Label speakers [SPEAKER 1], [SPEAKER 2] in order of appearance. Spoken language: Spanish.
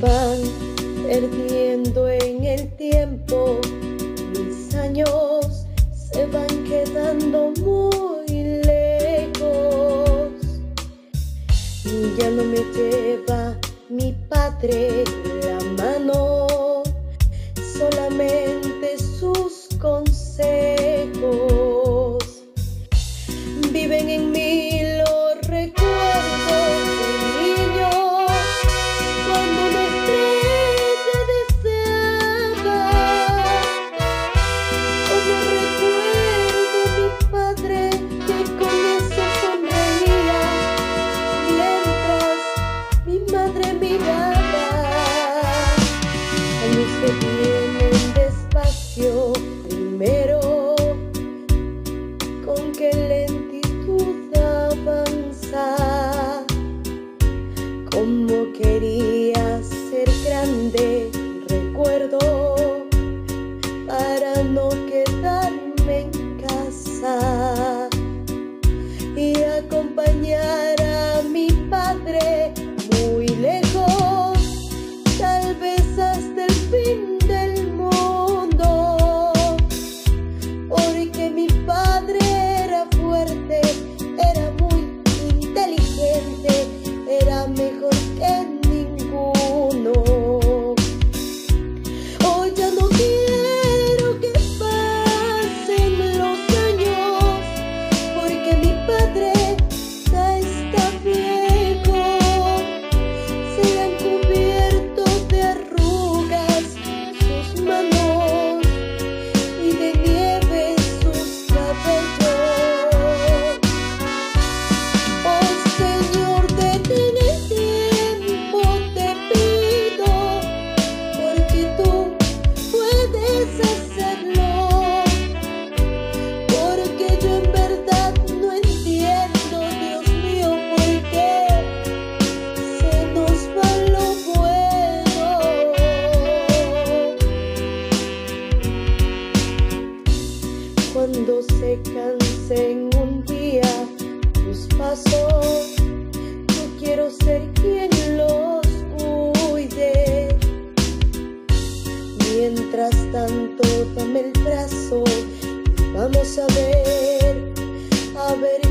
[SPEAKER 1] van perdiendo en el tiempo, mis años se van quedando muy lejos y ya no me lleva mi padre. pasos. Yo quiero ser quien los cuide. Mientras tanto, dame el brazo. Vamos a ver, a ver